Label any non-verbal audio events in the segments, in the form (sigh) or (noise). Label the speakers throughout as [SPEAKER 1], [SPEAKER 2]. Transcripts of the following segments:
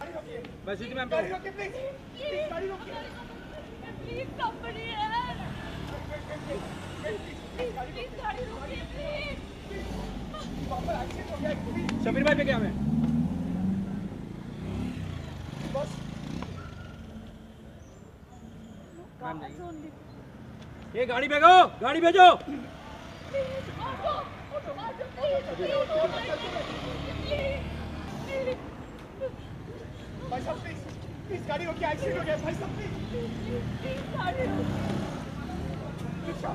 [SPEAKER 1] गाड़ी रोकिए please please गाड़ी रोकिए
[SPEAKER 2] गाड़ी रोकिए,
[SPEAKER 1] एक्सीडेंट हो गया प्लीज़
[SPEAKER 3] शबीर भाई पे क्या मैं
[SPEAKER 1] बस.
[SPEAKER 3] ये गाड़ी भेजो गाड़ी भेजो।
[SPEAKER 2] Please, auto, auto, auto, please, please, please, please,
[SPEAKER 1] भाई साहब प्लीज़ प्लीज़ गाड़ी रोकिए एक्सीडेंट हो गया भाई साहब प्लीज़
[SPEAKER 2] please, please, गाड़ी
[SPEAKER 1] रिक्शा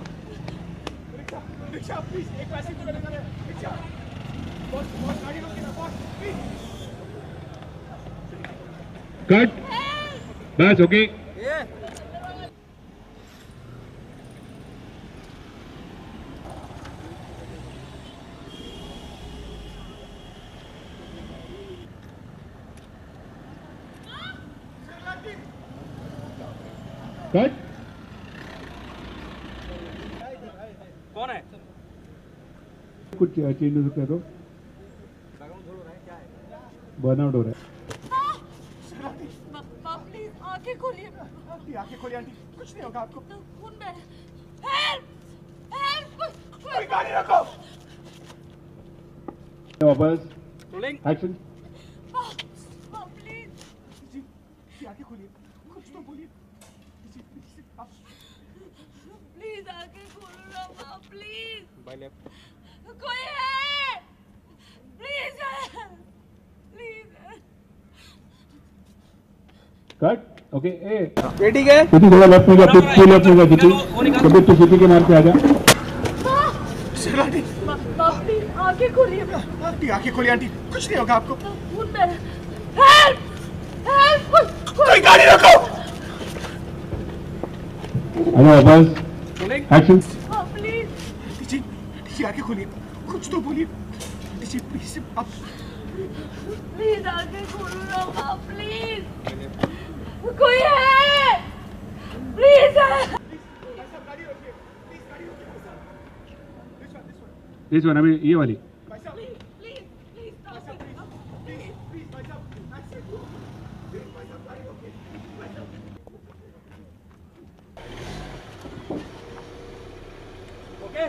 [SPEAKER 1] रिक्शा रिक्शा प्लीज़ एक पैसे तो मैंने रिक्शा। बस बस गाड़ी रोकिए ना बस प्लीज़
[SPEAKER 4] कट। बस ओके
[SPEAKER 3] ये
[SPEAKER 4] कट
[SPEAKER 3] कौन है?
[SPEAKER 4] कुछ चेंज कर दो। बर्नआउट हो रहा है।
[SPEAKER 2] आँखें खोलिए.
[SPEAKER 1] आंटी आँखें खोलिए आंटी। कुछ नहीं होगा आपको।
[SPEAKER 2] खून बह रहा है. Help!
[SPEAKER 1] कोई गाड़ी रोको
[SPEAKER 4] वापस एक्शन
[SPEAKER 2] माँ, माँ, please,
[SPEAKER 1] जी जी आँखें खोलिए कुछ तो बोलिए जी प्लीज़ आप
[SPEAKER 2] please, आँखें खोलो ना, माँ, please.
[SPEAKER 3] बाय लेफ़्ट
[SPEAKER 2] कोई है प्लीज़ प्लीज़
[SPEAKER 4] कट ओके ए
[SPEAKER 3] ये ठीक है
[SPEAKER 4] कितनी थोड़ा लेफ़्ट में जा तू तू लेफ़्ट में जा कितनी कभी तू सीपी के मार के आ जा।
[SPEAKER 1] आंटी
[SPEAKER 2] प्लीज़ आँखें खोलिए
[SPEAKER 1] आंटी आँखें खोलिए आंटी। कुछ नहीं होगा आपको।
[SPEAKER 2] खून बह रहा हेल्प हेल्प
[SPEAKER 1] कोई गाड़ी रोको
[SPEAKER 4] अरे
[SPEAKER 3] रोलिंग
[SPEAKER 4] एक्शन
[SPEAKER 1] आंटी जी आँखें खोलिए कुछ तो बोलिए जी प्लीज़ आप
[SPEAKER 2] प्लीज़ आँखें खोलो ना प्लीज़ कोई है प्लीज़
[SPEAKER 1] गाड़ी रोकिए प्लीज़ गाड़ी रोकिए भाई साहब दिस वन दिस वन
[SPEAKER 4] इस वन अभी ये वाली
[SPEAKER 1] भाई साहब
[SPEAKER 2] प्लीज़ प्लीज़
[SPEAKER 1] भाई साहब प्लीज़ प्लीज़ प्लीज़ भाई साहब एक्सीडेंट हुआ प्लीज़ भाई साहब गाड़ी रोकिए भाई साहब
[SPEAKER 3] ओके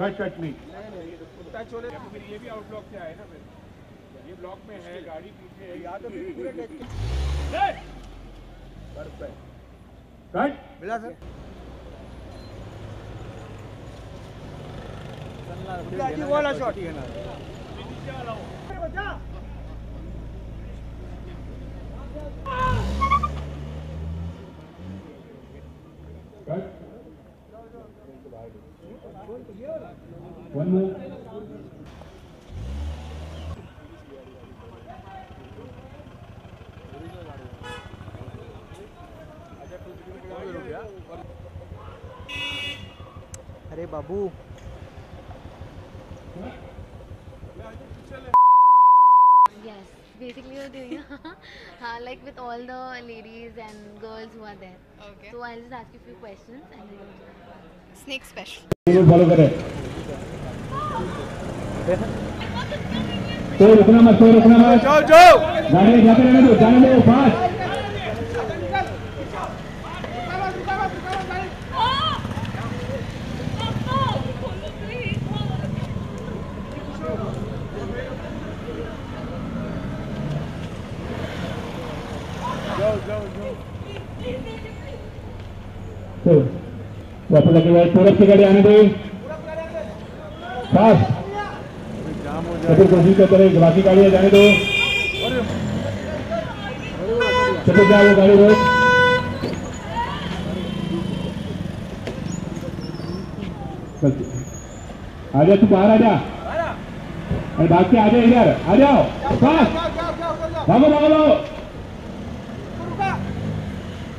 [SPEAKER 3] कुत्ता चोले फिर ये भी ब्लॉक से आए ना फिर ये ब्लॉक में। है गाड़ी पीछे है याद है पूरे
[SPEAKER 4] कट
[SPEAKER 3] मिला सर वो वाला शॉट है ना
[SPEAKER 4] कट वन मोर
[SPEAKER 3] अरे बाबू
[SPEAKER 5] Yes, basically you're doing uh, like with all the ladies and girls who are there.
[SPEAKER 6] Okay.
[SPEAKER 5] So I'll just ask you a few questions and then.
[SPEAKER 6] Snake special.
[SPEAKER 4] Follow करे तो रुकना मत तो रुकना मत।
[SPEAKER 3] जाओ जाओ।
[SPEAKER 4] गाड़ी जाते रहने दो जाने दो फास्ट। तो वापस पूरब की गाड़ी आने दो। फास्ट। तो फिर कोशिश करते रहे बाकी गाड़ियाँ जाने दो। चलो क्या वो गाड़ी रोक आ जा तू बाहर आ जा। अरे भाग के आ जा इधर। आ जाओ। फास्ट भागो भागो भागो।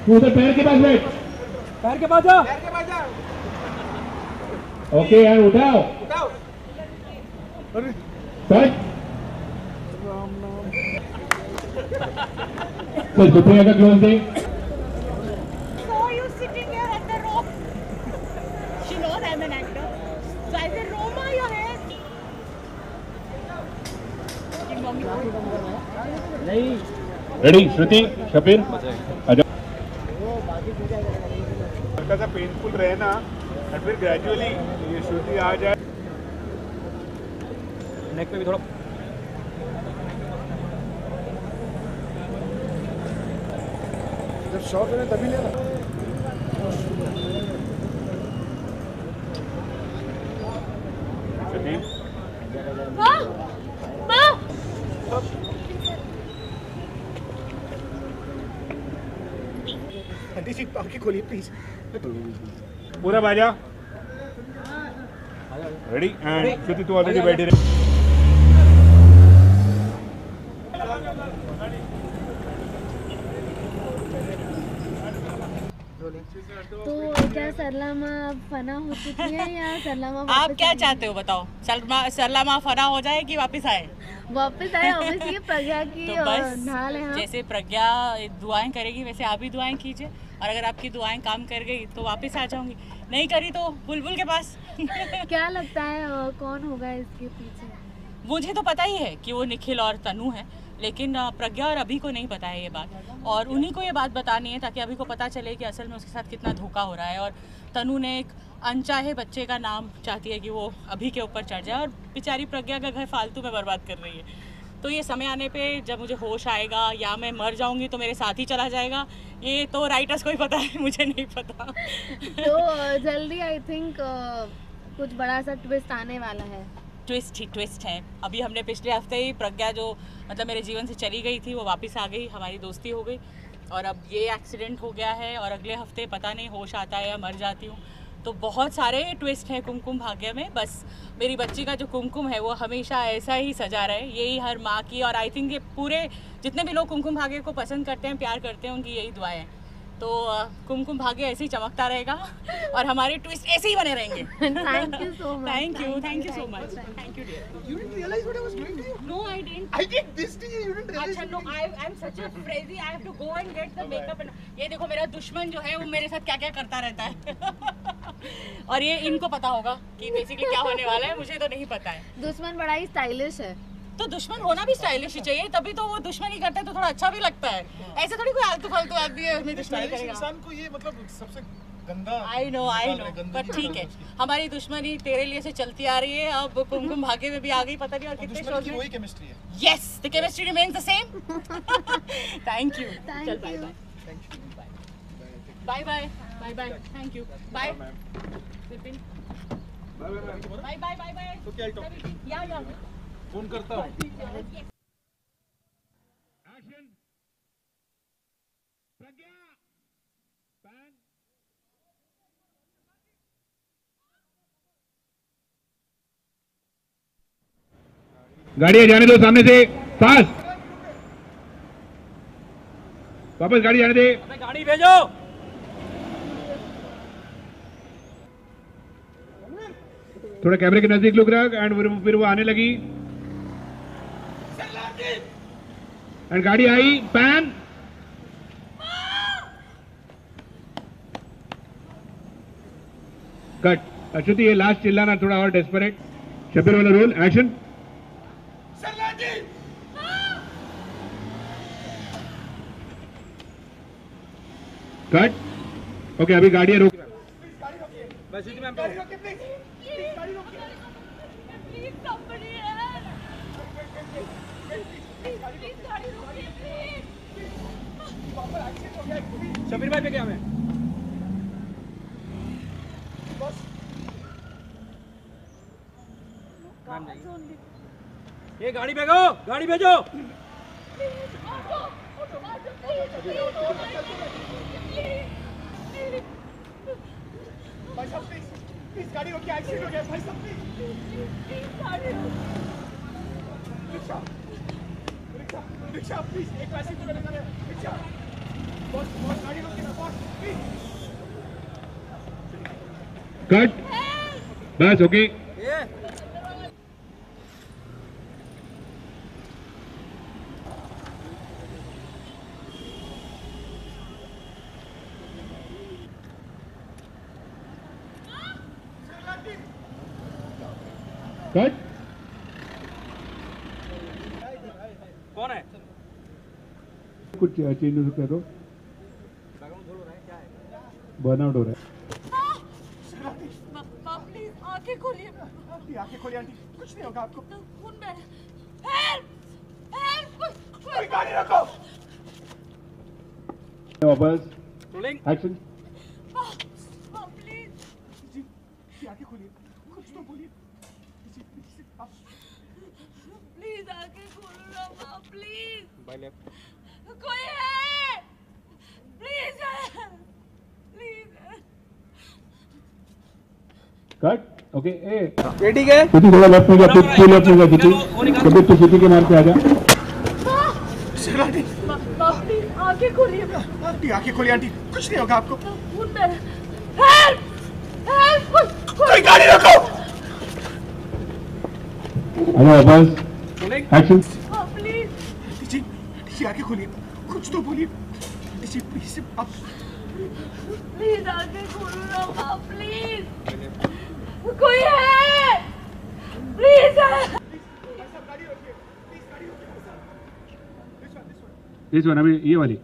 [SPEAKER 4] तू उधर पैर के पास बैठ।
[SPEAKER 3] पैर के पास जा।
[SPEAKER 4] ओके यार उठाओ। Correct so Dupe had a closing.
[SPEAKER 2] So you sitting here at the rope. She knows I'm an actor. So I said, Roma, your hair.
[SPEAKER 4] Ready Shruti Shabir
[SPEAKER 3] painful रहे ना और फिर ग्रेजुअली ये श्रुति आ जाए
[SPEAKER 1] नेक पे भी थोड़ा।
[SPEAKER 7] जब शॉट है तभी लेना खोलिए प्लीज़
[SPEAKER 3] पूरा बाजा। रेडी एंड श्रुति तू ऑलरेडी बैठी रही
[SPEAKER 5] तो अब फना हो चुकी है या सरलामा
[SPEAKER 2] आप क्या चाहते हो बताओ? सलमा सलामा फना हो जाए कि वापस आए?
[SPEAKER 5] वापस आए ऑब्वियसली प्रज्ञा (laughs) की
[SPEAKER 2] तो बस
[SPEAKER 5] ढाल है हाँ।
[SPEAKER 2] जैसे प्रज्ञा दुआएँ करेगी वैसे आप भी दुआएँ कीजिए। और अगर आपकी दुआएँ काम कर गई तो वापस आ जाऊँगी। नहीं करी तो बुलबुल के पास। (laughs)
[SPEAKER 5] क्या लगता है कौन होगा इसके पीछे?
[SPEAKER 2] मुझे तो पता ही है कि वो निखिल और तनु है। लेकिन प्रज्ञा और अभी को नहीं पता है ये बात। और उन्हीं को ये बात बतानी है ताकि अभी को पता चले कि असल में उसके साथ कितना धोखा हो रहा है। और तनु ने एक अनचाहे बच्चे का नाम चाहती है कि वो अभी के ऊपर चढ़ जाए। और बेचारी प्रज्ञा का घर फालतू में बर्बाद कर रही है। तो ये समय आने पे जब मुझे होश आएगा या मैं मर जाऊँगी तो मेरे साथ ही चला जाएगा। ये तो राइटर्स को ही पता है, मुझे नहीं पता। (laughs)
[SPEAKER 5] तो जल्दी आई थिंक कुछ बड़ा सा ट्विस्ट आने वाला है।
[SPEAKER 2] ट्विस्ट ही ट्विस्ट है। अभी हमने पिछले हफ़्ते ही प्रज्ञा जो मतलब मेरे जीवन से चली गई थी, वो वापस आ गई, हमारी दोस्ती हो गई। और अब ये एक्सीडेंट हो गया है और अगले हफ़्ते पता नहीं, होश आता है या मर जाती हूँ। तो बहुत सारे ट्विस्ट हैं कुमकुम भाग्य में। बस मेरी बच्ची का जो कुमकुम है, वो हमेशा ऐसा ही सजा रहे। यही हर माँ की और आई थिंक ये पूरे जितने भी लोग कुमकुम भाग्य को पसंद करते हैं, प्यार करते हैं, उनकी यही दुआएँ हैं। तो कुमकुम भाग्य ऐसे ही चमकता रहेगा और हमारे ट्विस्ट ऐसे ही बने रहेंगे
[SPEAKER 5] thank you so much
[SPEAKER 2] thank you thank you so much thank you dear
[SPEAKER 7] You didn't realize what I was doing to you?
[SPEAKER 2] No, I didn't.
[SPEAKER 7] I did this to you. You didn't realize.
[SPEAKER 2] अच्छा no, I I'm such a crazy. I have to go and get the makeup and ये देखो मेरा दुश्मन जो है वो मेरे साथ क्या क्या करता रहता है (laughs) और ये इनको पता होगा कि बेसिकली क्या होने वाला है मुझे तो नहीं पता है
[SPEAKER 5] दुश्मन बड़ा ही स्टाइलिश है
[SPEAKER 2] तो दुश्मन होना भी स्टाइलिश ही चाहिए तभी तो वो दुश्मनी करते हैं तो थोड़ा अच्छा भी लगता है ऐसे थोड़ी कोई आलतू फालतू आदमी है हमें दुश्मनी करेगा
[SPEAKER 7] इंसान को ये मतलब सबसे
[SPEAKER 2] आई नो आई नो
[SPEAKER 7] निकाल
[SPEAKER 2] ठीक है हमारी दुश्मनी तेरे लिए से चलती आ रही है अब कुमकुम (laughs) भाग्य में भी आ गई पता नहीं और कितने शोज़
[SPEAKER 7] की
[SPEAKER 2] में
[SPEAKER 7] वही केमिस्ट्री है
[SPEAKER 2] Yes, the chemistry remains the same. (laughs) Thank you.
[SPEAKER 5] Thank
[SPEAKER 2] Chal, bye
[SPEAKER 5] you.
[SPEAKER 2] bye. Bye bye. Bye bye. Thank you. Bye. Vipin. Bye bye bye bye.
[SPEAKER 7] तो क्या टॉप
[SPEAKER 2] Yeah yeah.
[SPEAKER 7] फ़ोन करता हूँ।
[SPEAKER 4] Action प्रज्ञा pan गाड़ी जाने दो सामने से। पास। वापस गाड़ी जाने दे।
[SPEAKER 1] गाड़ी भेजो।
[SPEAKER 4] थोड़ा कैमरे के नज़दीक लुक रहा एंड फिर फिर वो आने लगी। एंड गाड़ी आई पैन कट अश्वती ये लास्ट चिल्लाना थोड़ा और डेस्परेट शबीर वाला रोल एक्शन कट ओके अभी गाड़ी रोक
[SPEAKER 1] बस इतने में
[SPEAKER 8] प्लीज़ कंपनी है प्लीज़ गाड़ी रोकिए प्लीज़
[SPEAKER 1] शबीर भाई पे क्या मैं? ये गाड़ी भेजो गाड़ी भेजो
[SPEAKER 7] भाई साहब प्लीज़ गाड़ी रोकिए एक्सीडेंट हो गया? भाई साहब प्लीज़ रिक्शा रिक्शा रिक्शा प्लीज़ एक पैसे को लेकर रिक्शा।
[SPEAKER 4] कट। बस ओके कट। कुछ चेंज हो सकता है तो बर्नआउट हो रहा है।
[SPEAKER 2] प्लीज़ आँखें खोलिए।
[SPEAKER 1] आंटी आँखें खोलिए आंटी। कुछ नहीं होगा आपको।
[SPEAKER 2] खून बह रहा हेल्प हेल्प
[SPEAKER 1] कोई गाड़ी रोको
[SPEAKER 4] वापस एक्शन
[SPEAKER 2] पापा प्लीज़।
[SPEAKER 1] जी जी आँखें खोलिए। कुछ तो बोलिए। जी जी आप।
[SPEAKER 2] प्लीज़ आँखें खोलो ना माँ प्लीज़ कोई है प्लीज़ प्लीज़
[SPEAKER 4] कट ओके ए
[SPEAKER 3] रेडी है
[SPEAKER 4] ज्योति थोड़ा लेफ़्ट में जा तू तू लेफ़्ट में जा ज्योति कभी तू ज्योति के मार पे आ जा।
[SPEAKER 2] आँखें खोलिए
[SPEAKER 1] आंटी आँखें खोलिए आंटी। कुछ नहीं होगा आपको।
[SPEAKER 2] खून बह रहा हेल्प हेल्प
[SPEAKER 1] कोई गाड़ी रोको
[SPEAKER 4] जा वापस action
[SPEAKER 2] please
[SPEAKER 1] aunty ji aunty ji आँखें खोलिए। कुछ तो बोलिए। आंटी जी प्लीज़ आप
[SPEAKER 2] प्लीज़ आँखें खोलो ना प्लीज़ कोई है प्लीज़
[SPEAKER 1] गाड़ी रोकिए प्लीज़ गाड़ी रोकिए दिस वन दिस जो
[SPEAKER 4] इस ना ये वाली।